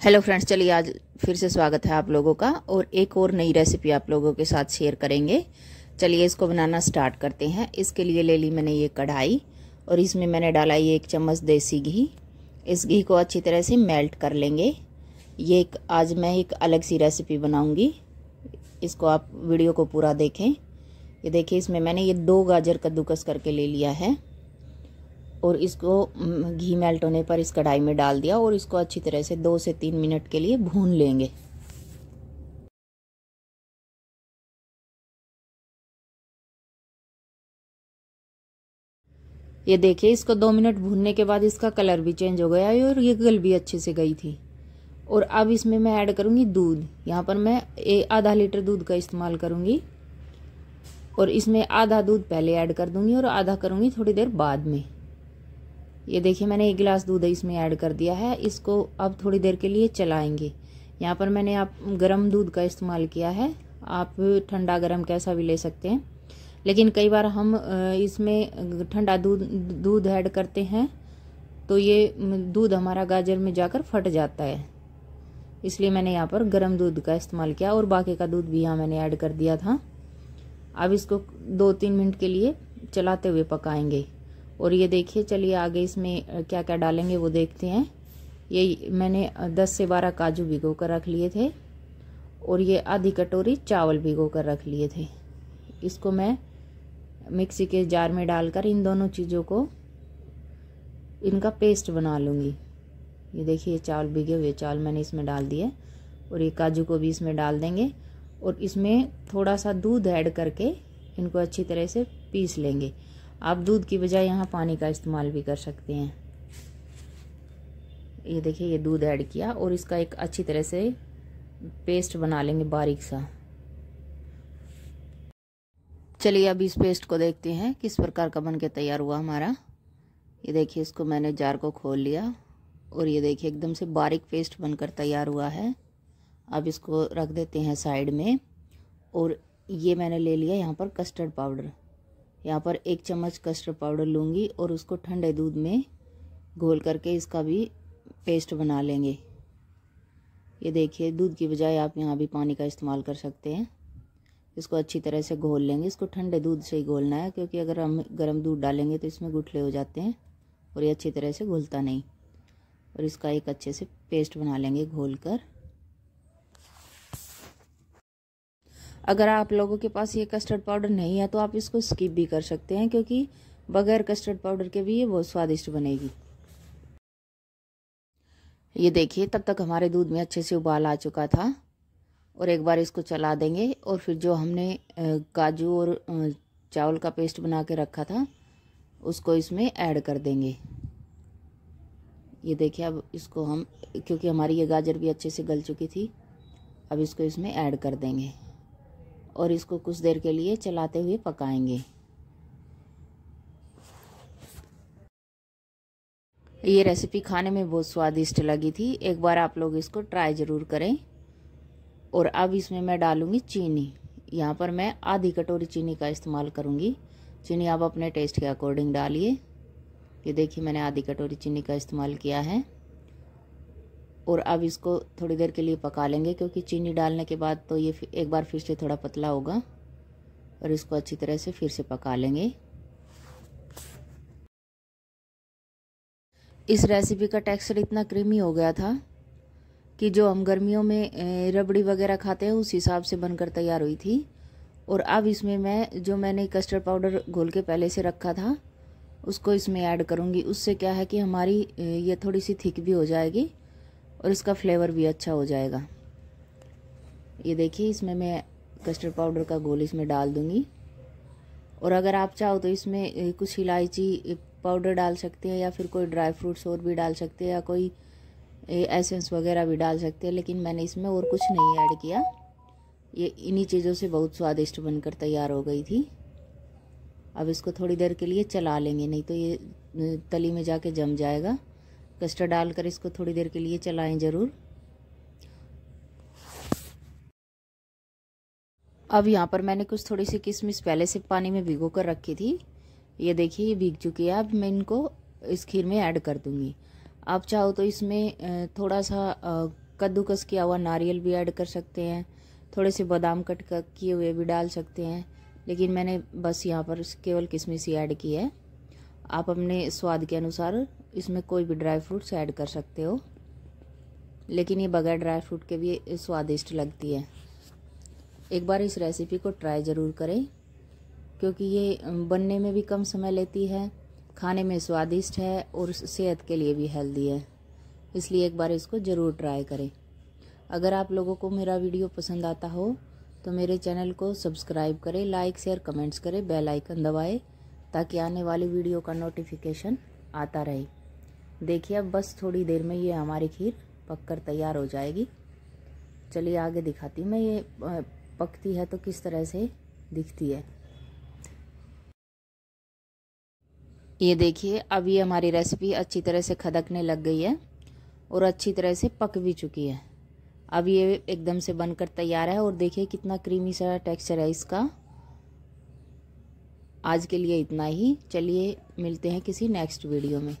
Hello friends चलिए आज फिर से स्वागत है आप लोगों का और एक और नई रेसिपी आप लोगों के साथ शेयर करेंगे। चलिए इसको बनाना स्टार्ट करते हैं। इसके लिए ले ली मैंने ये कढ़ाई और इसमें मैंने डाला ये एक चम्मच देसी घी। इस घी को अच्छी तरह से मेल्ट कर लेंगे। ये एक, आज मैं एक अलग सी रेसिपी बनाऊँगी। इसको आप वीडियो को पूरा देखें। ये देखिए, इसमें मैंने ये दो गाजर कद्दूकस करके ले लिया है। और इसको घी मेल्ट होने पर इस कढ़ाई में डाल दिया और इसको अच्छी तरह से दो से तीन मिनट के लिए भून लेंगे। ये देखिए, इसको दो मिनट भूनने के बाद इसका कलर भी चेंज हो गया है और ये गल भी अच्छे से गई थी। और अब इसमें मैं ऐड करूँगी दूध। यहाँ पर मैं आधा लीटर दूध का इस्तेमाल करूँगी। और इसमें आधा दूध पहले ऐड कर दूँगी और आधा करूँगी थोड़ी देर बाद में। ये देखिए, मैंने एक गिलास दूध इसमें ऐड कर दिया है। इसको अब थोड़ी देर के लिए चलाएँगे। यहाँ पर मैंने आप गर्म दूध का इस्तेमाल किया है। आप ठंडा गर्म कैसा भी ले सकते हैं। लेकिन कई बार हम इसमें ठंडा दूध दूध ऐड करते हैं तो ये दूध हमारा गाजर में जाकर फट जाता है। इसलिए मैंने यहाँ पर गर्म दूध का इस्तेमाल किया और बाकी का दूध भी यहाँ मैंने ऐड कर दिया था। अब इसको दो तीन मिनट के लिए चलाते हुए पकाएँगे। और ये देखिए, चलिए आगे इसमें क्या क्या डालेंगे वो देखते हैं। ये मैंने 10 से 12 काजू भिगो कर रख लिए थे और ये आधी कटोरी चावल भिगो कर रख लिए थे। इसको मैं मिक्सी के जार में डालकर इन दोनों चीज़ों को इनका पेस्ट बना लूँगी। ये देखिए चावल भिगे हुए चावल मैंने इसमें डाल दिए और ये काजू को भी इसमें डाल देंगे और इसमें थोड़ा सा दूध ऐड करके इनको अच्छी तरह से पीस लेंगे। आप दूध की बजाय यहाँ पानी का इस्तेमाल भी कर सकते हैं। ये देखिए, ये दूध ऐड किया और इसका एक अच्छी तरह से पेस्ट बना लेंगे बारीक सा। चलिए अब इस पेस्ट को देखते हैं, किस प्रकार का बन के तैयार हुआ हमारा। ये देखिए, इसको मैंने जार को खोल लिया और ये देखिए, एकदम से बारीक पेस्ट बनकर तैयार हुआ है। अब इसको रख देते हैं साइड में और ये मैंने ले लिया यहाँ पर कस्टर्ड पाउडर। यहाँ पर एक चम्मच कस्टर्ड पाउडर लूँगी और उसको ठंडे दूध में घोल करके इसका भी पेस्ट बना लेंगे। ये देखिए, दूध की बजाय आप यहाँ भी पानी का इस्तेमाल कर सकते हैं। इसको अच्छी तरह से घोल लेंगे। इसको ठंडे दूध से ही घोलना है, क्योंकि अगर हम गर्म दूध डालेंगे तो इसमें गुठले हो जाते हैं और ये अच्छी तरह से घुलता नहीं। और इसका एक अच्छे से पेस्ट बना लेंगे घोल कर अगर आप लोगों के पास ये कस्टर्ड पाउडर नहीं है तो आप इसको स्किप भी कर सकते हैं, क्योंकि बगैर कस्टर्ड पाउडर के भी ये बहुत स्वादिष्ट बनेगी। ये देखिए, तब तक हमारे दूध में अच्छे से उबाल आ चुका था। और एक बार इसको चला देंगे, और फिर जो हमने काजू और चावल का पेस्ट बना के रखा था, उसको इसमें ऐड कर देंगे। ये देखिए, अब इसको हम, क्योंकि हमारी ये गाजर भी अच्छे से गल चुकी थी, अब इसको इसमें ऐड कर देंगे। और इसको कुछ देर के लिए चलाते हुए पकाएँगे। ये रेसिपी खाने में बहुत स्वादिष्ट लगी थी। एक बार आप लोग इसको ट्राई ज़रूर करें। और अब इसमें मैं डालूँगी चीनी। यहाँ पर मैं आधी कटोरी चीनी का इस्तेमाल करूँगी। चीनी आप अपने टेस्ट के अकॉर्डिंग डालिए। ये देखिए मैंने आधी कटोरी चीनी का इस्तेमाल किया है। और अब इसको थोड़ी देर के लिए पका लेंगे, क्योंकि चीनी डालने के बाद तो ये एक बार फिर से थोड़ा पतला होगा, और इसको अच्छी तरह से फिर से पका लेंगे। इस रेसिपी का टेक्सचर इतना क्रीमी हो गया था कि जो हम गर्मियों में रबड़ी वगैरह खाते हैं, उस हिसाब से बनकर तैयार हुई थी। और अब इसमें मैं, जो मैंने कस्टर्ड पाउडर घोल के पहले से रखा था, उसको इसमें ऐड करूँगी। उससे क्या है कि हमारी ये थोड़ी सी थिक भी हो जाएगी और इसका फ्लेवर भी अच्छा हो जाएगा। ये देखिए, इसमें मैं कस्टर्ड पाउडर का गोल इसमें डाल दूँगी। और अगर आप चाहो तो इसमें कुछ इलायची पाउडर डाल सकते हैं या फिर कोई ड्राई फ्रूट्स और भी डाल सकते हैं या कोई एसेंस वगैरह भी डाल सकते हैं, लेकिन मैंने इसमें और कुछ नहीं ऐड किया। ये इन्हीं चीज़ों से बहुत स्वादिष्ट बनकर तैयार हो गई थी। अब इसको थोड़ी देर के लिए चला लेंगे, नहीं तो ये तली में जाके जम जाएगा। कस्टर्ड डालकर इसको थोड़ी देर के लिए चलाएँ ज़रूर। अब यहाँ पर मैंने कुछ थोड़ी सी किशमिश पहले से पानी में भिगो कर रखी थी। ये देखिए, ये भीग चुकी है। अब मैं इनको इस खीर में ऐड कर दूँगी। आप चाहो तो इसमें थोड़ा सा कद्दूकस किया हुआ नारियल भी ऐड कर सकते हैं। थोड़े से बादाम कट कर किए हुए भी डाल सकते हैं। लेकिन मैंने बस यहाँ पर केवल किशमिश ही ऐड की है। आप अपने स्वाद के अनुसार इसमें कोई भी ड्राई फ्रूट्स ऐड कर सकते हो। लेकिन ये बगैर ड्राई फ्रूट के भी स्वादिष्ट लगती है। एक बार इस रेसिपी को ट्राई ज़रूर करें, क्योंकि ये बनने में भी कम समय लेती है, खाने में स्वादिष्ट है और सेहत के लिए भी हेल्दी है। इसलिए एक बार इसको ज़रूर ट्राई करें। अगर आप लोगों को मेरा वीडियो पसंद आता हो तो मेरे चैनल को सब्सक्राइब करें लाइक शेयर कमेंट्स करें बेल आइकन दबाएँ, ताकि आने वाली वीडियो का नोटिफिकेशन आता रहे। देखिए अब बस थोड़ी देर में ये हमारी खीर पककर तैयार हो जाएगी। चलिए आगे दिखाती हूँ। मैं ये पकती है तो किस तरह से दिखती है। ये देखिए, अब ये हमारी रेसिपी अच्छी तरह से खदकने लग गई है और अच्छी तरह से पक भी चुकी है। अब ये एकदम से बनकर तैयार है और देखिए कितना क्रीमी सा टेक्सचर है इसका। आज के लिए इतना ही। चलिए मिलते हैं किसी नेक्स्ट वीडियो में।